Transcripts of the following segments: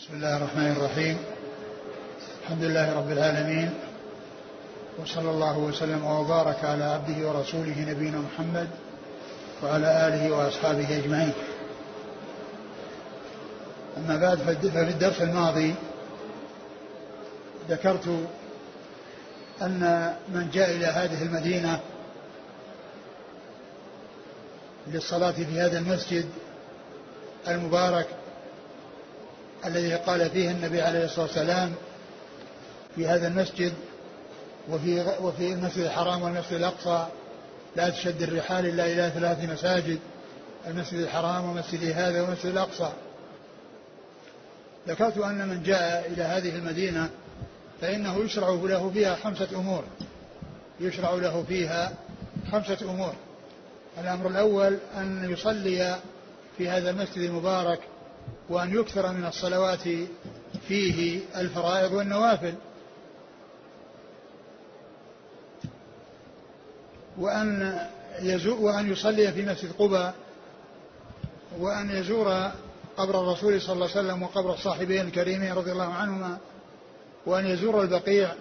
بسم الله الرحمن الرحيم. الحمد لله رب العالمين. وصلى الله وسلم وبارك على عبده ورسوله نبينا محمد وعلى آله وأصحابه أجمعين. أما بعد ففي الدرس الماضي ذكرت أن من جاء إلى هذه المدينة للصلاة في هذا المسجد المبارك الذي قال فيه النبي عليه الصلاة والسلام في هذا المسجد وفي وفي المسجد الحرام والمسجد الأقصى لا تشد الرحال إلا إلى ثلاث مساجد المسجد الحرام ومسجد هذا والمسجد الأقصى. ذكرت أن من جاء إلى هذه المدينة فإنه يشرع له فيها خمسة أمور يشرع له فيها خمسة أمور. الأمر الأول أن يصلي في هذا المسجد المبارك وأن يكثر من الصلوات فيه الفرائض والنوافل. وأن يزور وأن يصلي في مسجد قباء وأن يزور قبر الرسول صلى الله عليه وسلم وقبر الصاحبين الكريمين رضي الله عنهما وأن يزور البقيع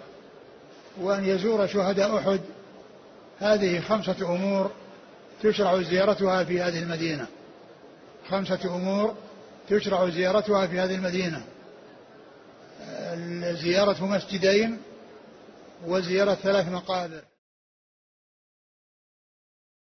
وأن يزور شهداء أحد. هذه خمسة أمور تشرع زيارتها في هذه المدينة. خمسة أمور تشرع زيارتها في هذه المدينة. زيارة مسجدين وزيارة ثلاث مقابر.